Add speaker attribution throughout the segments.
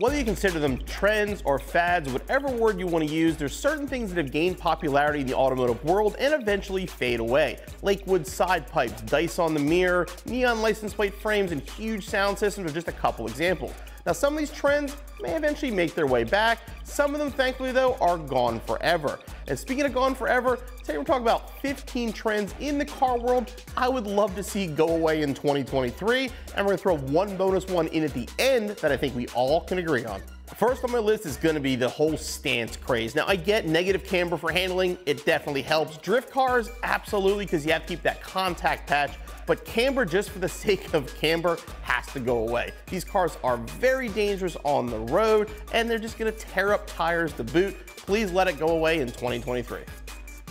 Speaker 1: Whether you consider them trends or fads, whatever word you want to use, there's certain things that have gained popularity in the automotive world and eventually fade away. Lakewood side pipes, dice on the mirror, neon license plate frames, and huge sound systems are just a couple examples. Now, some of these trends may eventually make their way back. Some of them, thankfully, though, are gone forever. And speaking of gone forever, today we're talking about 15 trends in the car world I would love to see go away in 2023. And we're gonna throw one bonus one in at the end that I think we all can agree on. First on my list is going to be the whole stance craze. Now, I get negative camber for handling. It definitely helps. Drift cars, absolutely, because you have to keep that contact patch. But camber, just for the sake of camber, has to go away. These cars are very dangerous on the road, and they're just going to tear up tires to boot. Please let it go away in 2023.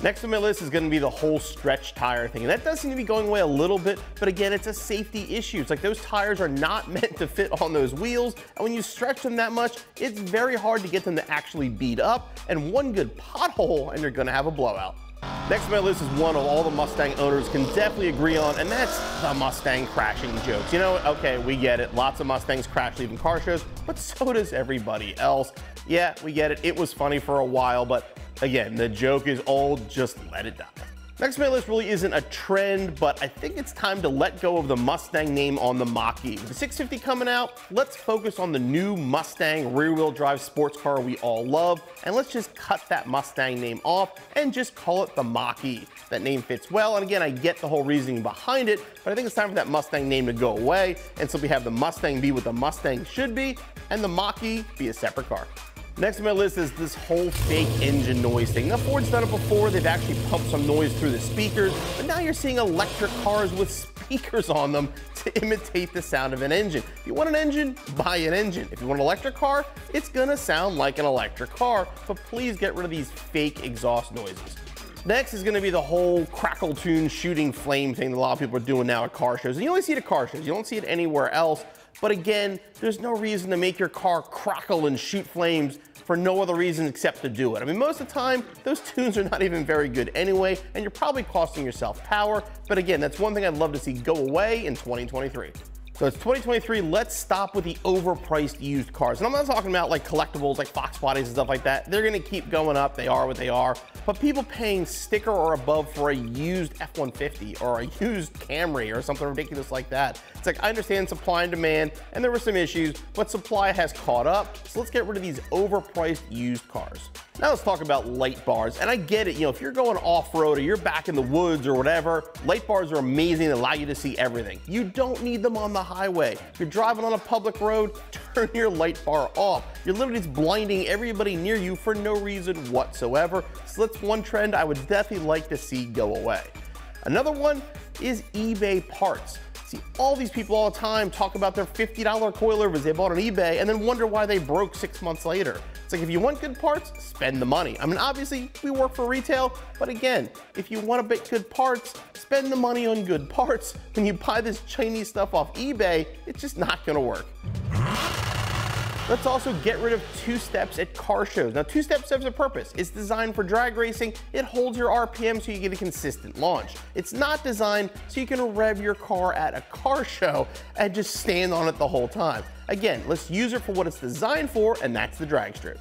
Speaker 1: Next on my list is going to be the whole stretch tire thing. And that does seem to be going away a little bit, but again, it's a safety issue. It's like those tires are not meant to fit on those wheels. And when you stretch them that much, it's very hard to get them to actually bead up. And one good pothole and you're going to have a blowout. Next on my list is one of all the Mustang owners can definitely agree on, and that's the Mustang crashing jokes. You know, okay, we get it. Lots of Mustangs crash leaving car shows, but so does everybody else. Yeah, we get it. It was funny for a while, but Again, the joke is old, just let it die. Next on my list really isn't a trend, but I think it's time to let go of the Mustang name on the Mach-E. With the 650 coming out, let's focus on the new Mustang rear-wheel drive sports car we all love, and let's just cut that Mustang name off and just call it the Mach-E. That name fits well, and again, I get the whole reasoning behind it, but I think it's time for that Mustang name to go away and simply have the Mustang be what the Mustang should be, and the Mach-E be a separate car. Next on my list is this whole fake engine noise thing. Now, Ford's done it before. They've actually pumped some noise through the speakers, but now you're seeing electric cars with speakers on them to imitate the sound of an engine. If you want an engine, buy an engine. If you want an electric car, it's gonna sound like an electric car, but please get rid of these fake exhaust noises. Next is gonna be the whole crackle tune shooting flame thing that a lot of people are doing now at car shows. And you only see it at car shows, you don't see it anywhere else. But again, there's no reason to make your car crackle and shoot flames for no other reason except to do it. I mean, most of the time, those tunes are not even very good anyway, and you're probably costing yourself power. But again, that's one thing I'd love to see go away in 2023. So it's 2023, let's stop with the overpriced used cars. And I'm not talking about like collectibles like Fox bodies and stuff like that. They're gonna keep going up, they are what they are. But people paying sticker or above for a used F-150 or a used Camry or something ridiculous like that. It's like, I understand supply and demand, and there were some issues, but supply has caught up. So let's get rid of these overpriced used cars. Now let's talk about light bars. And I get it, you know, if you're going off-road or you're back in the woods or whatever, light bars are amazing they allow you to see everything. You don't need them on the highway. If you're driving on a public road, turn your light bar off. You're literally just blinding everybody near you for no reason whatsoever. So that's one trend I would definitely like to see go away. Another one is eBay parts. See, all these people all the time talk about their $50 coilovers they bought on eBay and then wonder why they broke six months later. It's like if you want good parts, spend the money. I mean, obviously, we work for retail, but again, if you want to get good parts, spend the money on good parts. When you buy this Chinese stuff off eBay, it's just not going to work. Let's also get rid of two steps at car shows. Now, two steps serves a purpose. It's designed for drag racing. It holds your RPM so you get a consistent launch. It's not designed so you can rev your car at a car show and just stand on it the whole time. Again, let's use it for what it's designed for, and that's the drag strip.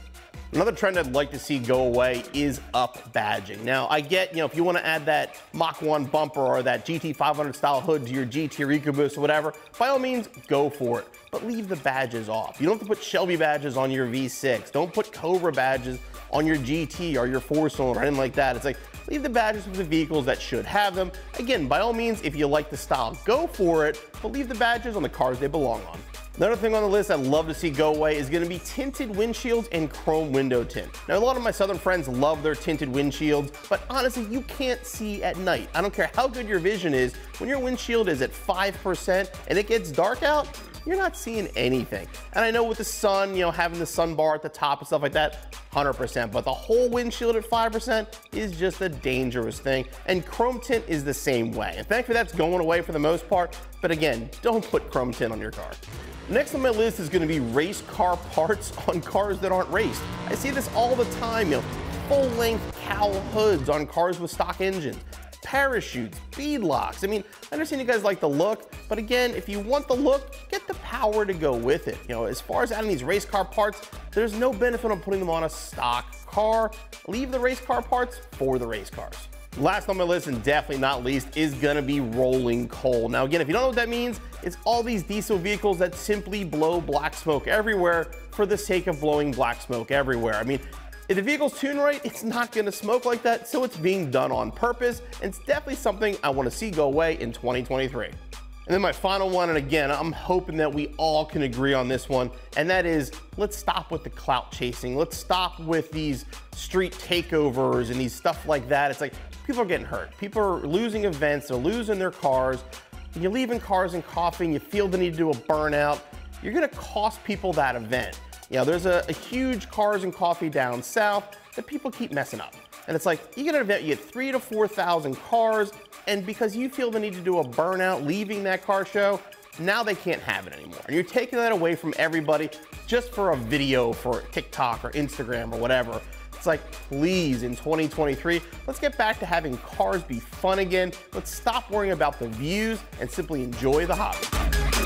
Speaker 1: Another trend I'd like to see go away is up badging. Now, I get, you know, if you want to add that Mach 1 bumper or that GT500 style hood to your GT or EcoBoost or whatever, by all means, go for it. But leave the badges off. You don't have to put Shelby badges on your V6. Don't put Cobra badges on your GT or your four cylinder or anything like that. It's like, leave the badges with the vehicles that should have them. Again, by all means, if you like the style, go for it, but leave the badges on the cars they belong on. Another thing on the list I'd love to see go away is going to be tinted windshields and chrome window tint. Now, a lot of my southern friends love their tinted windshields, but honestly, you can't see at night. I don't care how good your vision is, when your windshield is at 5% and it gets dark out, you're not seeing anything. And I know with the sun, you know, having the sun bar at the top and stuff like that, 100%, but the whole windshield at 5% is just a dangerous thing. And chrome tint is the same way. And thankfully that's going away for the most part, but again, don't put chrome tint on your car. Next on my list is going to be race car parts on cars that aren't raced. I see this all the time, you know, full-length cowl hoods on cars with stock engines. parachutes, bead locks. I mean, I understand you guys like the look, but again, if you want the look, get the power to go with it. You know, as far as adding these race car parts, there's no benefit on putting them on a stock car. Leave the race car parts for the race cars. Last on my list, and definitely not least, is gonna be rolling coal. Now again, if you don't know what that means, it's all these diesel vehicles that simply blow black smoke everywhere for the sake of blowing black smoke everywhere. I mean, if the vehicle's tuned right, it's not gonna smoke like that, so it's being done on purpose, and it's definitely something I wanna see go away in 2023. And then my final one, and again, I'm hoping that we all can agree on this one, and that is let's stop with the clout chasing. Let's stop with these street takeovers and these stuff like that. It's like people are getting hurt. People are losing events, they're losing their cars. When you're leaving cars and coffee and you feel the need to do a burnout, you're gonna cost people that event. You know, there's a, a huge cars and coffee down south that people keep messing up. And it's like, you get an event, you get three to 4,000 cars, and because you feel the need to do a burnout leaving that car show, now they can't have it anymore. And you're taking that away from everybody just for a video for TikTok or Instagram or whatever. It's like, please, in 2023, let's get back to having cars be fun again. Let's stop worrying about the views and simply enjoy the hobby.